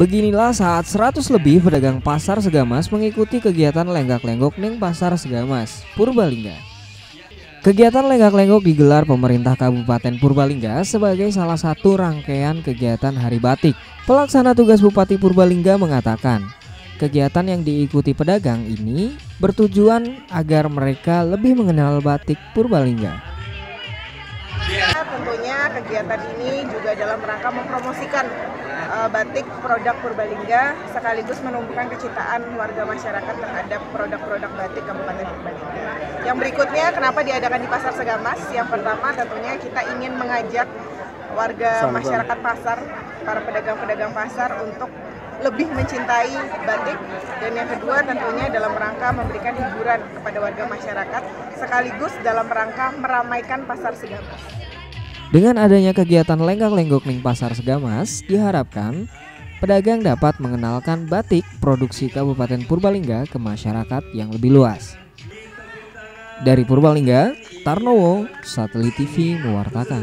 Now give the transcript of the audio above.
Beginilah saat 100 lebih pedagang pasar Segamas mengikuti kegiatan lenggak-lenggok Ning Pasar Segamas, Purbalingga. Kegiatan lenggak-lenggok digelar pemerintah Kabupaten Purbalingga sebagai salah satu rangkaian kegiatan Hari Batik. Pelaksana tugas Bupati Purbalingga mengatakan, kegiatan yang diikuti pedagang ini bertujuan agar mereka lebih mengenal batik Purbalingga. Tentunya kegiatan ini juga dalam rangka mempromosikan uh, batik produk Purbalingga sekaligus menumbuhkan kecintaan warga masyarakat terhadap produk-produk batik Kabupaten Purbalingga. Yang berikutnya kenapa diadakan di Pasar Segamas? Yang pertama tentunya kita ingin mengajak warga masyarakat pasar, para pedagang-pedagang pasar untuk lebih mencintai batik dan yang kedua tentunya dalam rangka memberikan hiburan kepada warga masyarakat sekaligus dalam rangka meramaikan pasar Segamas. Dengan adanya kegiatan lenggak-lenggok Ning Pasar Segamas, diharapkan pedagang dapat mengenalkan batik produksi Kabupaten Purbalingga ke masyarakat yang lebih luas. Dari Purbalingga, Tarnowo, Satelit TV mewartakan.